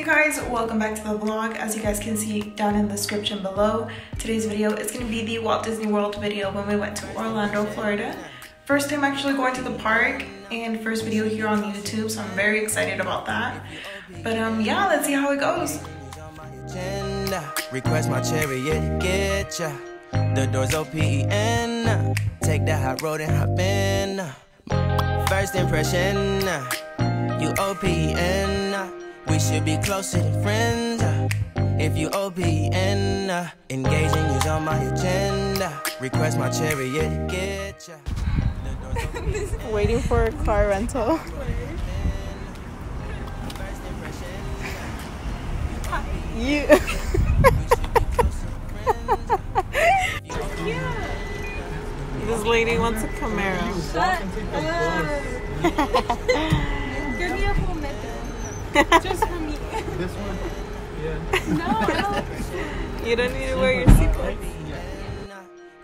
Hey guys, welcome back to the vlog. As you guys can see down in the description below, today's video is going to be the Walt Disney World video when we went to Orlando, Florida. First time actually going to the park and first video here on YouTube, so I'm very excited about that. But um, yeah, let's see how it goes. Request my chariot, get ya. The doors O-P-E-N. Take that hot road and hop in. First impression, you O-P-E-N. We should be closer than friends. If you OPN, uh, engaging is on my agenda. Request my chariot, get ya. Waiting for a car rental. you. this lady wants a Camaro. Give me a full just for me. This one? Yeah. No, You don't need to wear your seatbelt.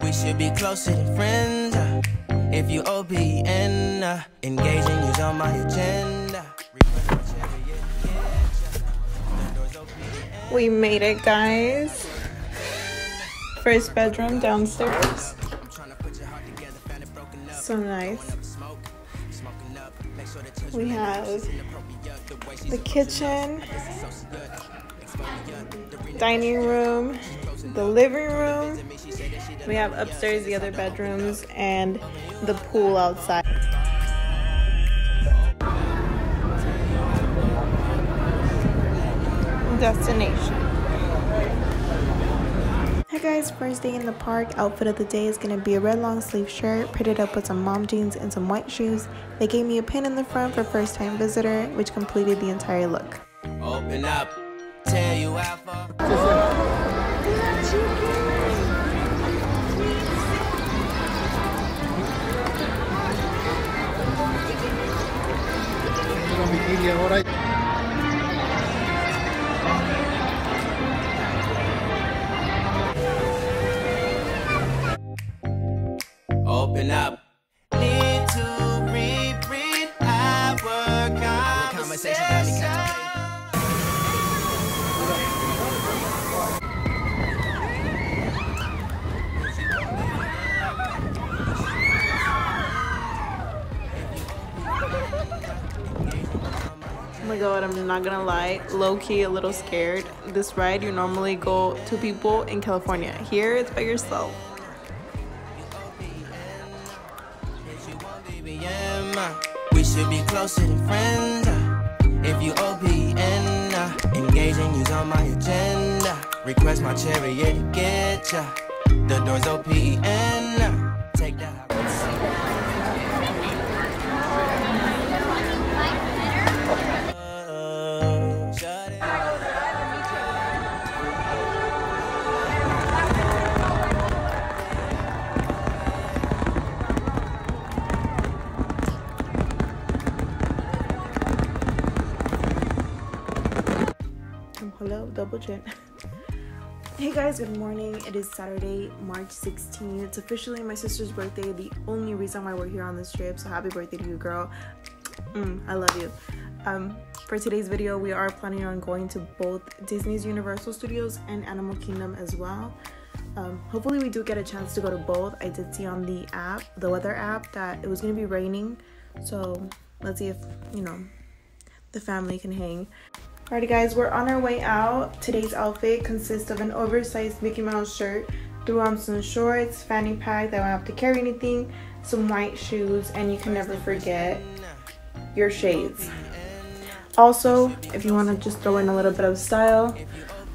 We should be closer than friends. Uh, if you OPN, uh, engaging is on my agenda. We made it, guys. First bedroom downstairs. So nice. We have the kitchen, dining room, the living room. We have upstairs the other bedrooms and the pool outside. Destination. Hi guys, first day in the park. Outfit of the day is going to be a red long sleeve shirt, printed up with some mom jeans and some white shoes. They gave me a pin in the front for first time visitor, which completed the entire look. Open up, tell you how far. Open up. Need to reread our conversation. Oh my god, I'm not gonna lie, low key a little scared. This ride, you normally go two people in California. Here, it's by yourself. Should be closer than friends. Uh, if you OPN, uh, engaging you's on my agenda. Request my chariot, to get ya. The doors OPN. Take uh. Double chin. Hey guys good morning. It is saturday march 16th it's officially my sister's birthday the only reason why we're here on this trip so happy birthday to you girl. Mm, i love you. Um, for today's video we are planning on going to both disney's universal studios and animal kingdom as well. Um, hopefully we do get a chance to go to both. I did see on the app the weather app that it was going to be raining so let's see if you know the family can hang Alrighty guys, we're on our way out. Today's outfit consists of an oversized Mickey Mouse shirt, threw on some shorts, fanny pack that I don't have to carry anything, some white shoes, and you can never forget your shades. Also, if you want to just throw in a little bit of style,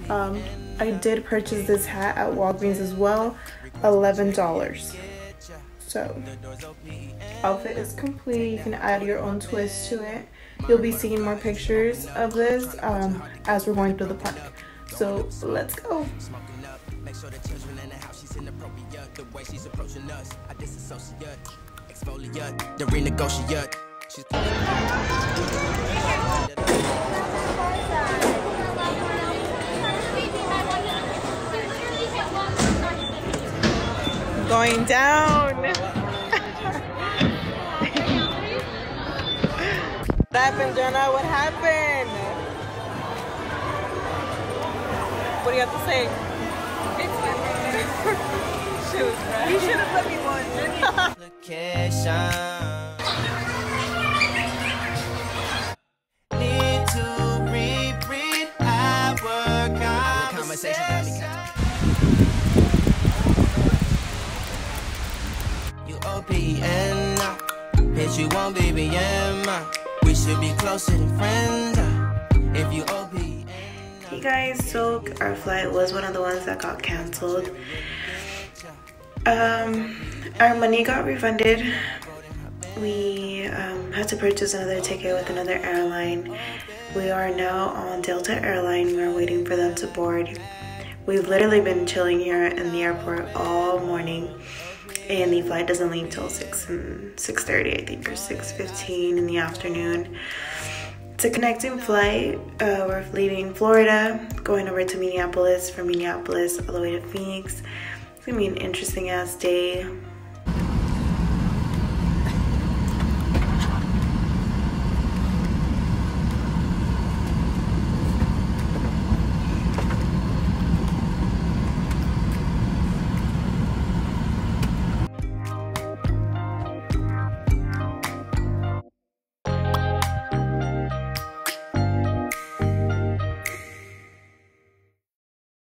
um, I did purchase this hat at Walgreens as well, $11. So, outfit is complete. You can add your own twist to it. You'll be seeing more pictures of this um, as we're going through the park. So let's go. Going down. What happened, Jenna? What happened? What do you have to say? It's my Shoot, you should have let me one. Location. Need to reread our conversation. got bitch, you won't uh, We should be closer than friends. uh, If you OPN. Hey guys, so our flight was one of the ones that got canceled. Um, our money got refunded. We um, had to purchase another ticket with another airline. We are now on Delta Airline. We're waiting for them to board. We've literally been chilling here in the airport all morning, and the flight doesn't leave till six and six thirty, I think, or six fifteen in the afternoon. It's a connecting flight. Uh, we're leaving Florida, going over to Minneapolis, from Minneapolis all the way to Phoenix. It's gonna be an interesting ass day.